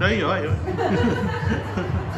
Tá aí, ó, aí.